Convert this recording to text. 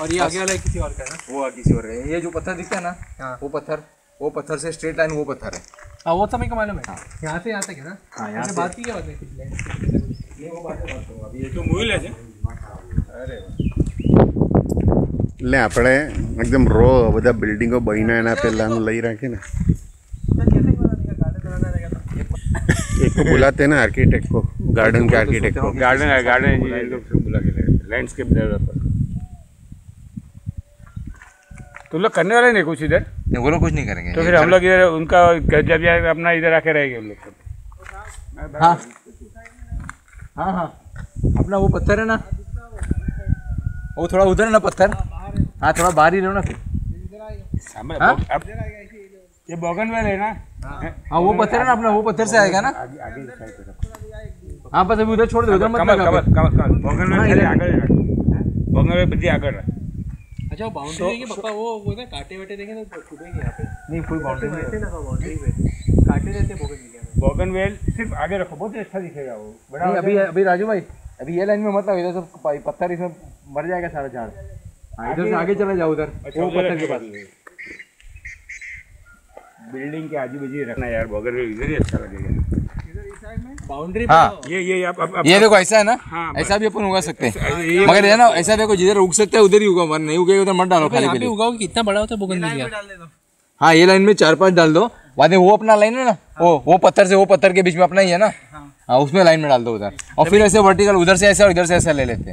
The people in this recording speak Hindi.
और ये आगे वाला किसी और का है ना? वो आगे किसी और है। ये जो पत्थर दिखता है ना हाँ। वो पत्थर वो पत्थर से स्ट्रेट लाइन वो पत्थर है। हाँ वो समय का मालूम है। हाँ। यहाँ से यहाँ तक है ना? हाँ यहाँ बात की क्या बात है? पिछले वो बात है अभी ये तो मूवी ले अरे એટલે આપણે એકદમ રો બધા બિલ્ડિંગો બનીને એના પહેલાંનું લઈ રાખીને एक को बुलाते हैं ना आर्किटेक्ट को गार्डन के आर्किटेक्ट को। गार्डन है गार्डन लोग सब बुला के लैंडस्केप डेवलपर तुम लोग करने वाले नहीं कुछ इधर? नहीं वो लोग कुछ नहीं करेंगे। तो फिर हम लोग इधर उनका जब जाए अपना इधर आके रहेंगे हम लोग सब। हाँ। हाँ हाँ। अपना वो पत्थर है ना? वो थोड़ा उधर है ना पत्थर? हाँ थोड़ा बाहर ही लो ना फिर। हाँ? ये बोगन वेल है ना? हाँ वो पत्थर है ना अपना वो पत्थर से आएगा ना? आगे आगे इस साइड पे रखो। हाँ बस अभी उधर छोड़ दो उधर मत कमल लगा कमल फिर। कमल कमल बोगन वेल खाली आगे रख। बोगन वेल बच्चे आगे रख। अच्छा वो बाउंड्री देंगे पापा वो वो ना कांटे वाटे देंगे तो छुपेंगे यहाँ पे। नहीं फुल बाउंड्री नहीं ऐसे ना बाउंड्री पे। कांटे रहते बोगे में। बोगन वेल सिर्फ़ आगे रखो बहुत अच्छा दिखेगा वो। बड़ा नहीं अभी अभी राजू भाई अभी ये लाइन में मतलब इधर सब पत्थर इसमें मर जाएगा सारा झाड़। हाँ इधर से आगे चला जाओ उधर। अच्छा, वो पत्थर के पास। बिल्डिंग के आजू बाजू रखना यार वेल इधर ही अच्छा लगेगा। बाउंड्री हाँ। ये ये आप अब ये देखो ऐसा है ना? हाँ, ऐसा भी अपन उगा सकते हैं। मगर ये ना ऐसा देखो जिधर उग सकता है उधर ही उगा नहीं उगेगा उधर मत डालो खाली यहाँ के पे लिए। उगाओगे कितना बड़ा होता है बोगन हाँ ये लाइन में चार पाँच डाल दो। बाद में वो अपना लाइन है ना वो वो पत्थर से वो पत्थर के बीच में अपना ही है ना? हाँ। उसमें लाइन में डाल दो उधर। और फिर ऐसे वर्टिकल उधर से ऐसा और इधर से ऐसा ले लेते हैं।